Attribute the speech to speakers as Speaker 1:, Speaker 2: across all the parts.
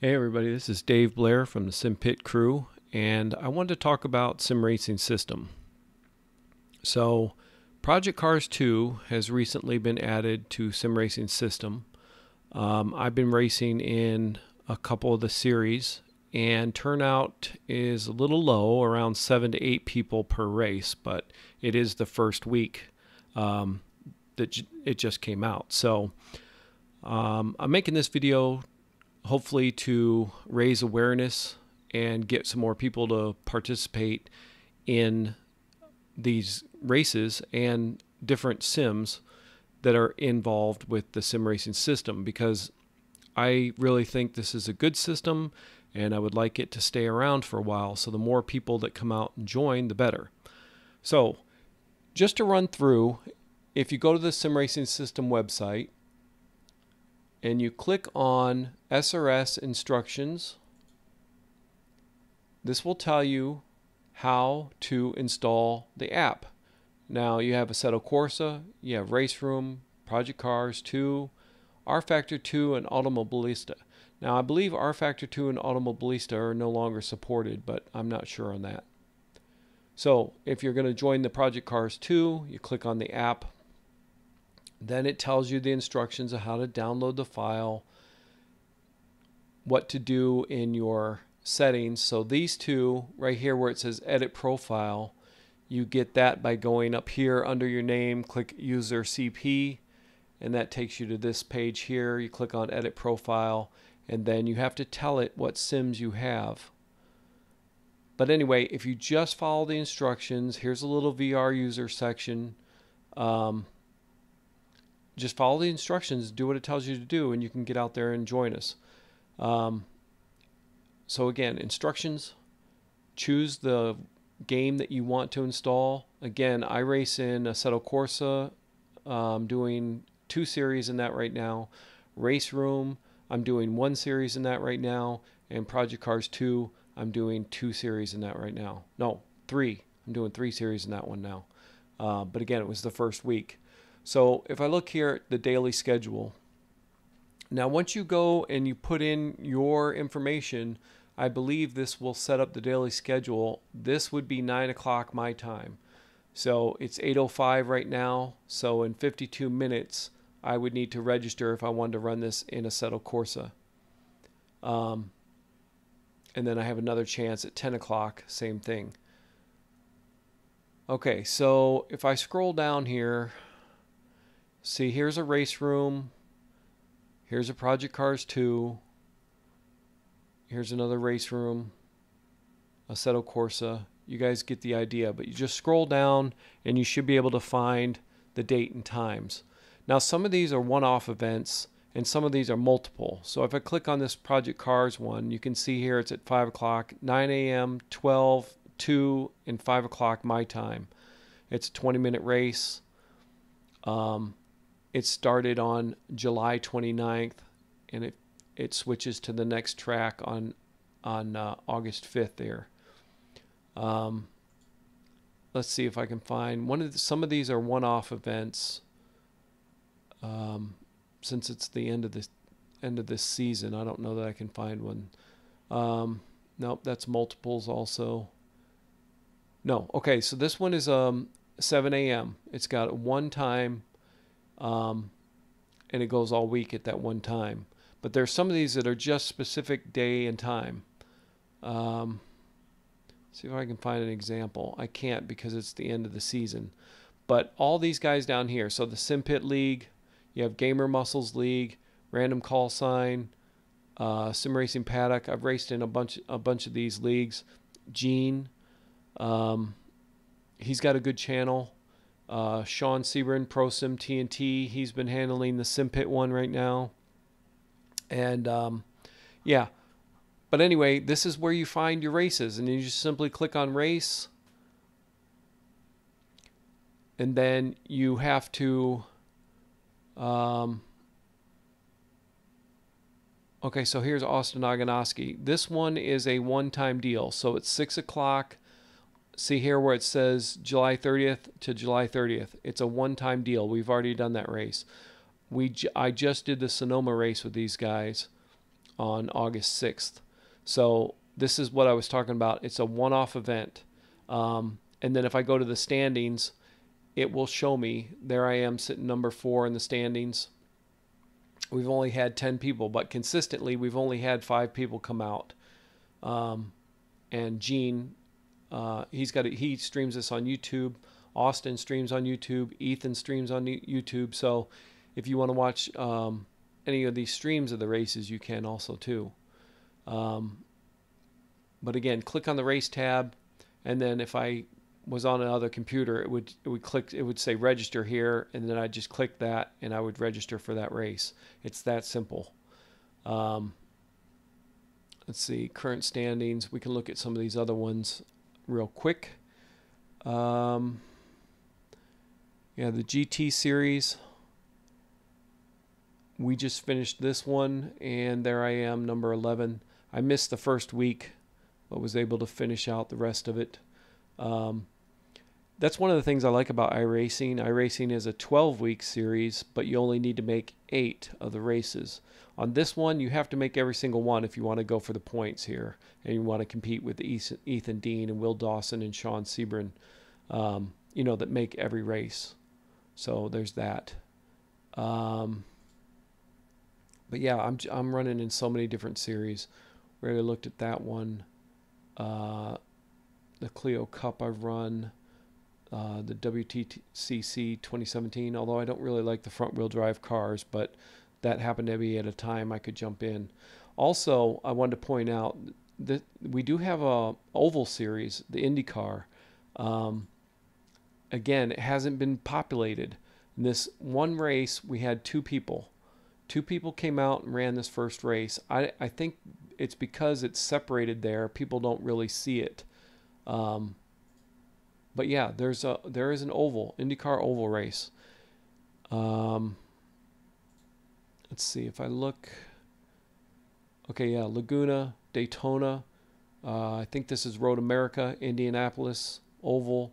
Speaker 1: Hey everybody, this is Dave Blair from the SimPit crew, and I wanted to talk about Sim Racing System. So, Project Cars 2 has recently been added to Sim Racing System. Um, I've been racing in a couple of the series, and turnout is a little low, around seven to eight people per race, but it is the first week um, that it just came out. So, um, I'm making this video hopefully to raise awareness and get some more people to participate in these races and different sims that are involved with the sim racing system because I really think this is a good system and I would like it to stay around for a while. So the more people that come out and join, the better. So, just to run through, if you go to the sim racing system website, and you click on SRS instructions, this will tell you how to install the app. Now you have Assetto Corsa, you have Race Room, Project Cars 2, rFactor 2, and Automobilista. Now I believe rFactor 2 and Automobilista are no longer supported, but I'm not sure on that. So if you're going to join the Project Cars 2, you click on the app then it tells you the instructions of how to download the file, what to do in your settings. So these two right here where it says edit profile, you get that by going up here under your name, click user CP, and that takes you to this page here. You click on edit profile, and then you have to tell it what sims you have. But anyway, if you just follow the instructions, here's a little VR user section. Um, just follow the instructions, do what it tells you to do, and you can get out there and join us. Um, so again, instructions, choose the game that you want to install. Again, I race in Assetto Corsa. I'm doing two series in that right now. Race Room, I'm doing one series in that right now. And Project Cars 2, I'm doing two series in that right now. No, three. I'm doing three series in that one now. Uh, but again, it was the first week. So if I look here at the daily schedule, now once you go and you put in your information, I believe this will set up the daily schedule. This would be 9 o'clock my time. So it's 8.05 right now. So in 52 minutes, I would need to register if I wanted to run this in Assetto Corsa. Um, and then I have another chance at 10 o'clock, same thing. Okay, so if I scroll down here, See, here's a race room. Here's a Project Cars 2. Here's another race room. Assetto Corsa. You guys get the idea, but you just scroll down and you should be able to find the date and times. Now, some of these are one off events and some of these are multiple. So if I click on this Project Cars one, you can see here it's at 5 o'clock, 9 a.m., 12, 2, and 5 o'clock my time. It's a 20 minute race. Um, it started on July 29th and it it switches to the next track on on uh, August 5th there. Um, let's see if I can find one of the, some of these are one-off events. Um, since it's the end of this end of this season, I don't know that I can find one. Um, nope, that's multiples also. No, okay, so this one is um 7 a.m. It's got one time um, and it goes all week at that one time. But there's some of these that are just specific day and time. Um, see if I can find an example. I can't because it's the end of the season. But all these guys down here, so the SimPit League, you have Gamer Muscles League, Random Call Sign, uh, Sim Racing Paddock. I've raced in a bunch a bunch of these leagues. Gene, um, he's got a good channel. Uh, Sean Sebring, ProSim TNT, he's been handling the SimPit one right now. And um, yeah, but anyway, this is where you find your races, and you just simply click on race, and then you have to. Um, okay, so here's Austin Aganoski. This one is a one-time deal, so it's six o'clock see here where it says July 30th to July 30th. It's a one-time deal. We've already done that race. We I just did the Sonoma race with these guys on August 6th. So this is what I was talking about. It's a one-off event. Um, and then if I go to the standings, it will show me there I am sitting number four in the standings. We've only had 10 people, but consistently we've only had five people come out. Um, and Gene, uh, he's got a, he streams this on YouTube. Austin streams on YouTube. Ethan streams on YouTube. So if you want to watch um, any of these streams of the races, you can also too. Um, but again, click on the race tab, and then if I was on another computer, it would it would click it would say register here, and then I just click that, and I would register for that race. It's that simple. Um, let's see current standings. We can look at some of these other ones real quick. Um, yeah, the GT series. We just finished this one, and there I am, number 11. I missed the first week, but was able to finish out the rest of it. Um, that's one of the things I like about iRacing. iRacing is a 12 week series, but you only need to make eight of the races. On this one, you have to make every single one if you want to go for the points here and you want to compete with Ethan Dean and Will Dawson and Sean Sebring, um, you know, that make every race. So there's that. Um, but yeah, I'm I'm running in so many different series. We already looked at that one. Uh, the Clio Cup I've run. Uh, the WTCC 2017. Although I don't really like the front wheel drive cars, but that happened to be at a time I could jump in. Also, I wanted to point out that we do have a oval series, the IndyCar. Um, again, it hasn't been populated. In this one race, we had two people. Two people came out and ran this first race. I, I think it's because it's separated there. People don't really see it. Um, but yeah, there's a there is an oval IndyCar oval race. Um, let's see if I look. Okay, yeah, Laguna, Daytona. Uh, I think this is Road America, Indianapolis Oval,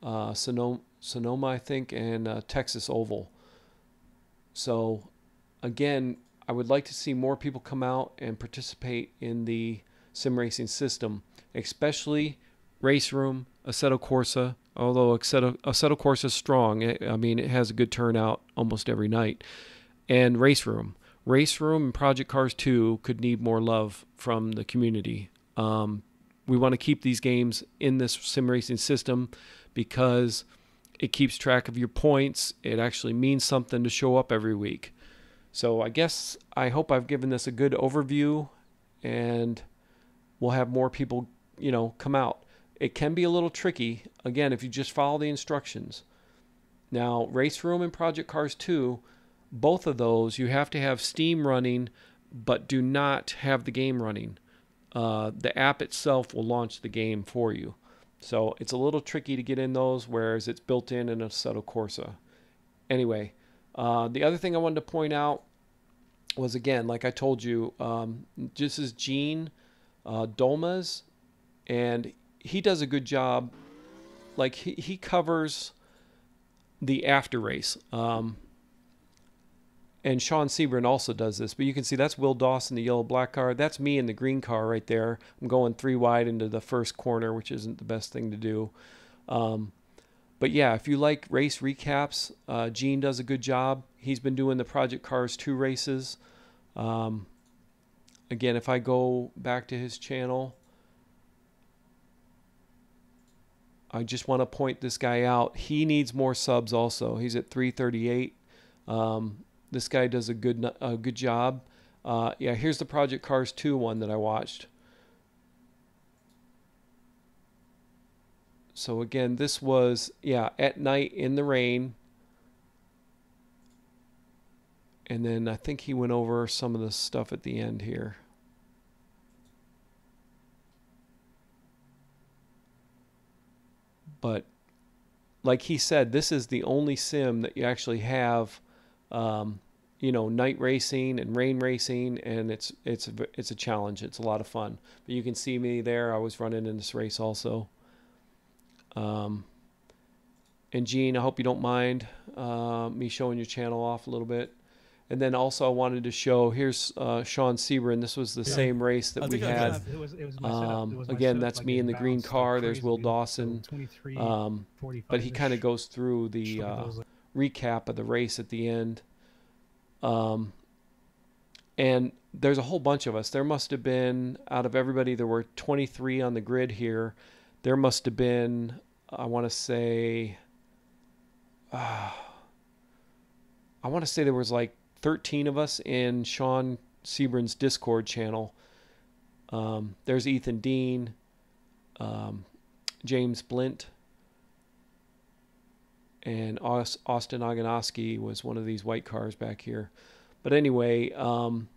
Speaker 1: uh, Sonoma, Sonoma, I think, and uh, Texas Oval. So, again, I would like to see more people come out and participate in the sim racing system, especially race room, Assetto Corsa. Although Assetto, Assetto Corsa is strong, I mean, it has a good turnout almost every night. And race room. Race room and Project Cars 2 could need more love from the community. Um, we want to keep these games in this sim racing system because it keeps track of your points. It actually means something to show up every week. So I guess I hope I've given this a good overview and we'll have more people, you know, come out. It can be a little tricky again if you just follow the instructions. Now, Race Room and Project Cars 2, both of those you have to have Steam running but do not have the game running. Uh, the app itself will launch the game for you. So it's a little tricky to get in those, whereas it's built in in Assetto Corsa. Anyway, uh, the other thing I wanted to point out was again, like I told you, um, this is Gene uh, Dolmaz, and he does a good job. Like he, he covers the after race. Um, and Sean Sebring also does this, but you can see that's Will Dawson, the yellow black car. That's me in the green car right there. I'm going three wide into the first corner, which isn't the best thing to do. Um, but yeah, if you like race recaps, uh, Gene does a good job. He's been doing the Project Cars 2 races. Um, again, if I go back to his channel, I just want to point this guy out. He needs more subs also. He's at 338. Um, this guy does a good a good job. Uh, yeah, here's the Project Cars 2 one that I watched. So again, this was yeah at night in the rain. And then I think he went over some of the stuff at the end here. But like he said, this is the only sim that you actually have um, you know, night racing and rain racing, and it's it's it's a challenge. It's a lot of fun. But you can see me there. I was running in this race also. Um, and Gene, I hope you don't mind uh, me showing your channel off a little bit. And then also I wanted to show here's uh, Sean Sebring. This was the
Speaker 2: Yeah.
Speaker 1: same race that
Speaker 2: I
Speaker 1: we had.
Speaker 3: It was, it was.
Speaker 1: Um,
Speaker 3: It was my
Speaker 1: again, that's
Speaker 3: like,
Speaker 1: me in the green car. There's Will. Dawson. Um, but he kind of goes through the
Speaker 3: Just look at
Speaker 1: uh, recap of the race at the end. Um, and there's a whole bunch of us. There must have been, out of everybody, there were 23 on the grid here. There must have been, I want to say, uh, I want to say there was like 13 of us in Sean Sebring's Discord channel. Um, there's Ethan Dean, um, James Blint, and Austin Agonoski was one of these white cars back here. But anyway, um,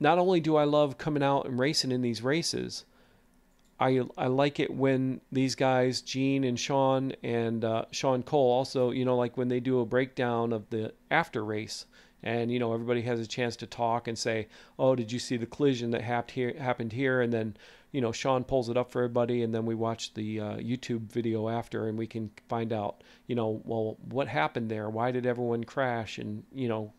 Speaker 1: not only do I love coming out and racing in these races, I I like it when these guys, Gene and Sean and uh, Sean Cole, also you know like when they do a breakdown of the after race, and you know everybody has a chance to talk and say, oh, did you see the collision that happened here? Happened here, and then you know Sean pulls it up for everybody, and then we watch the uh, YouTube video after, and we can find out you know well what happened there, why did everyone crash, and you know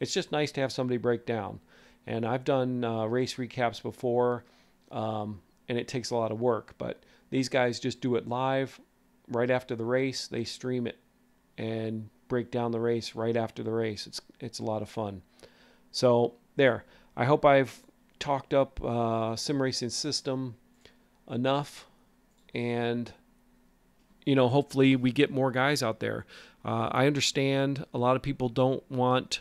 Speaker 1: it's just nice to have somebody break down. And I've done uh, race recaps before, um, and it takes a lot of work. But these guys just do it live right after the race. They stream it and break down the race right after the race. It's it's a lot of fun. So there. I hope I've talked up uh, sim racing system enough, and you know hopefully we get more guys out there. Uh, I understand a lot of people don't want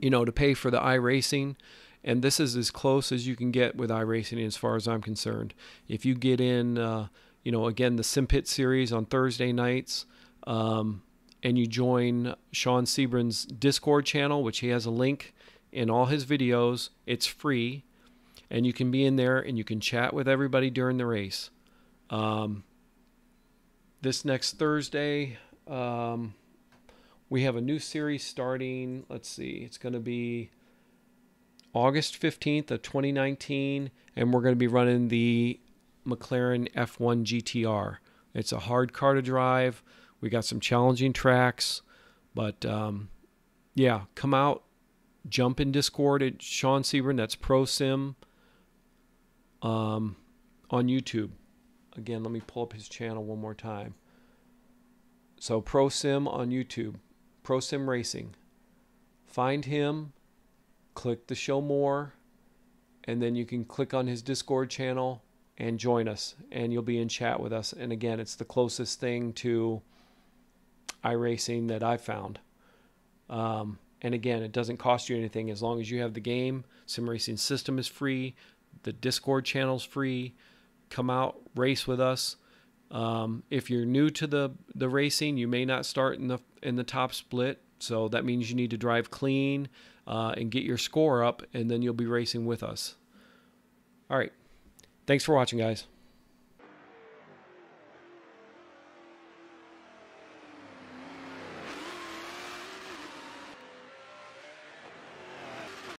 Speaker 1: you know, to pay for the iRacing. And this is as close as you can get with iRacing as far as I'm concerned. If you get in, uh, you know, again, the SimPit series on Thursday nights, um, and you join Sean Sebring's Discord channel, which he has a link in all his videos, it's free. And you can be in there and you can chat with everybody during the race. Um, this next Thursday, um, we have a new series starting. Let's see, it's going to be August 15th of 2019, and we're going to be running the McLaren F1 GTR. It's a hard car to drive. We got some challenging tracks, but um, yeah, come out, jump in Discord at Sean Sebring. That's Pro Sim um, on YouTube. Again, let me pull up his channel one more time. So Pro Sim on YouTube. Pro Sim Racing. Find him, click the show more, and then you can click on his Discord channel and join us, and you'll be in chat with us. And again, it's the closest thing to iRacing that I found. Um, and again, it doesn't cost you anything as long as you have the game. Sim Racing System is free. The Discord channel's free. Come out, race with us. Um, if you're new to the the racing, you may not start in the in the top split, so that means you need to drive clean uh, and get your score up, and then you'll be racing with us. All right, thanks for watching, guys.